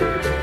you.